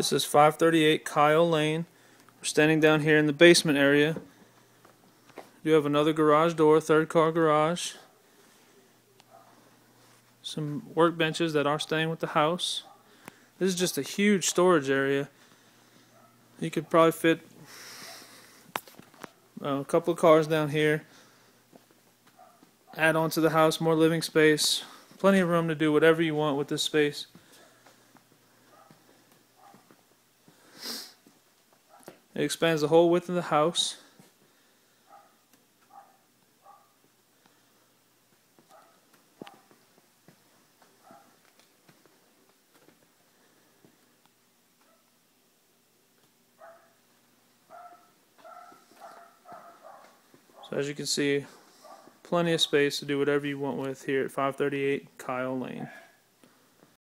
This is 538 Kyle Lane. We're standing down here in the basement area. You have another garage door, third car garage. Some workbenches that are staying with the house. This is just a huge storage area. You could probably fit a couple of cars down here. Add on to the house more living space. Plenty of room to do whatever you want with this space. It expands the whole width of the house. So as you can see, plenty of space to do whatever you want with here at 538 Kyle Lane.